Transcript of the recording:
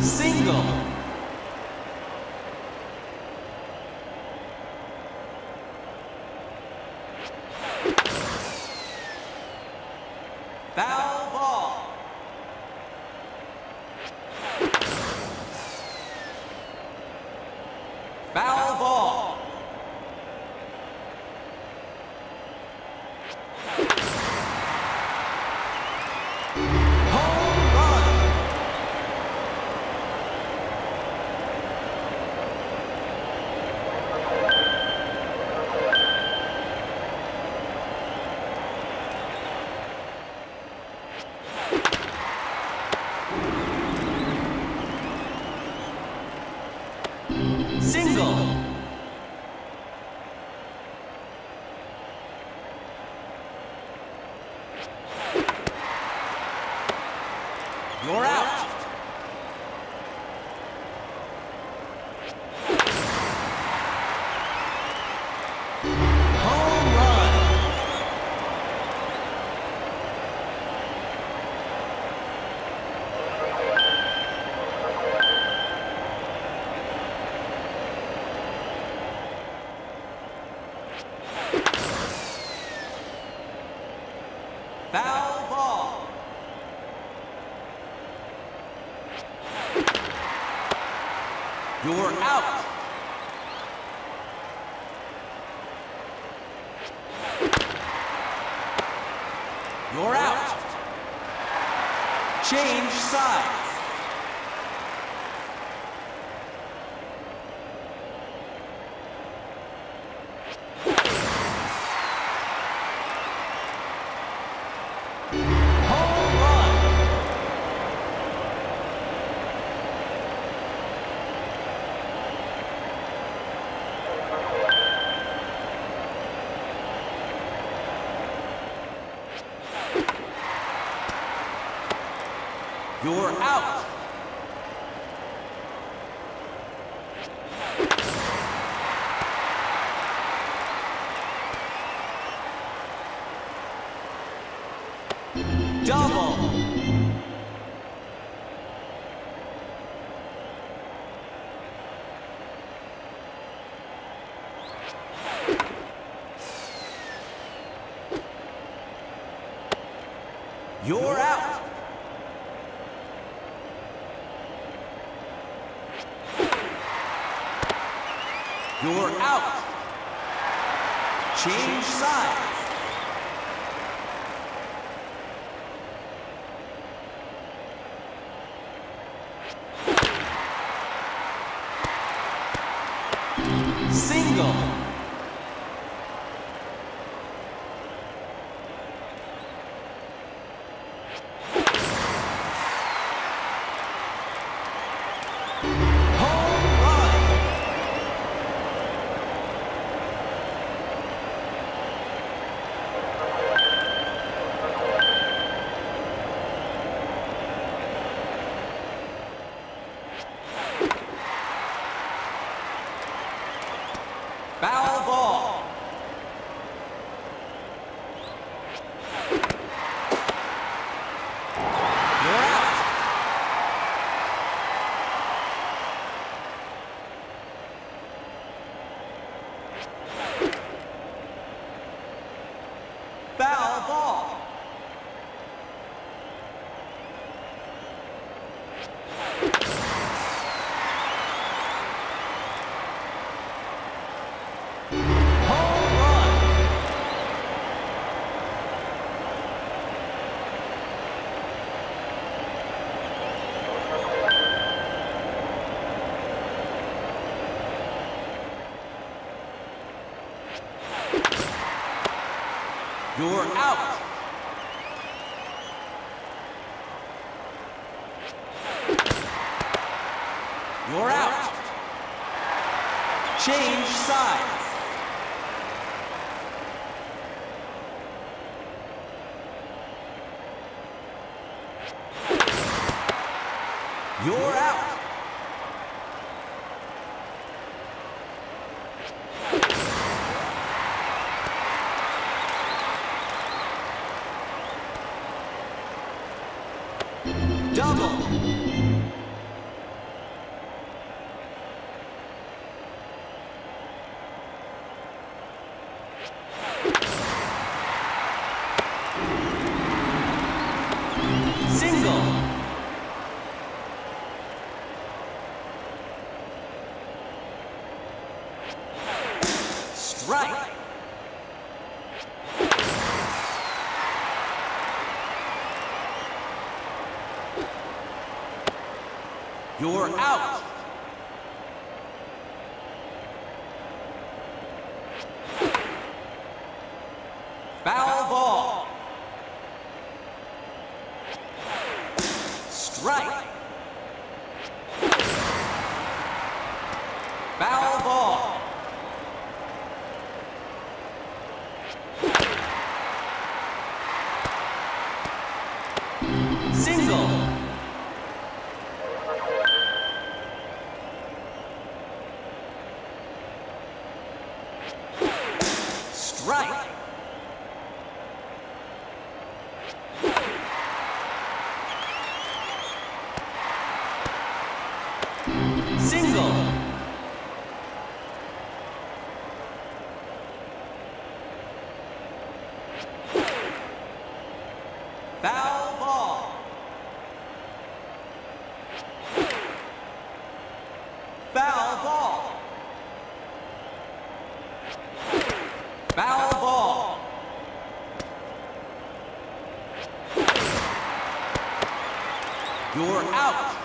Single. Foul You're out. You're out. Change sides. You're out. Double. You're out. You're out. Change sides. Single. You're out. You're out. Change sides. You're Strike. You're out. Foul ball. Strike. Foul ball. Single. Strike. Single. Foul ball. Foul ball. Foul ball. You're out.